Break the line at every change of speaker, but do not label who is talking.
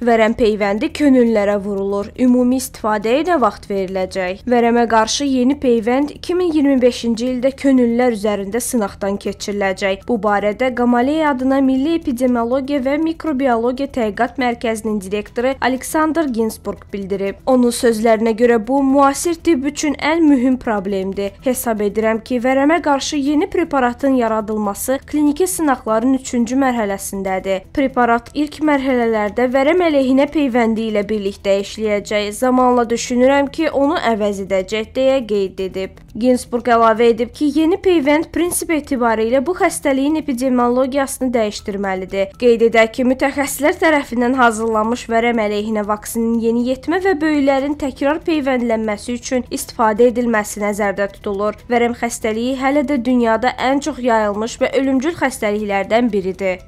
Vərəm peyvəndi könüllərə vurulur. Ümumi istifadəyə nə vaxt veriləcək? Vərəmə qarşı yeni peyvənd 2025-ci ildə könüllülər üzərində sınaqdan keçiriləcək. Bu barədə Qamaleya adına Milli Epidemiologiya və Mikrobiologiya Tədqiqat Mərkəzinin direktoru Aleksandr Ginsburg bildirib. Onun sözlərinə görə bu müasir tibb üçün ən mühüm problemdir. Hesab edirəm ki, vərəmə qarşı yeni preparatın yaradılması kliniki sınaqların 3-cü mərhələsindədir. Preparat ilk mərhələlərdə vərəm əleyhinə peyvəndi ilə birlikdə işləyəcək. Zamanla düşünürəm ki, onu əvəz edəcək deyə qeyd edib. Ginsburg əlavə edib ki, yeni peyvənd prinsip etibarilə bu xəstəliyin epidemiologiyasını dəyişdirməlidir. Qeyd edək ki, mütəxəssislər tərəfindən hazırlanmış vərəm əleyhinə vaksinin yeniyetmə və böyüklərin təkrar peyvəndlənməsi üçün istifadə edilməsi nəzərdə tutulur. Vərəm xəstəliyi hələ də dünyada ən çox yayılmış və ölümcül xəstəliklərdən biridir.